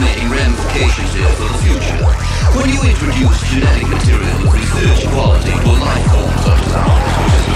fascinating ramifications here for the future. When you introduce genetic material of research quality to a life form such as ours,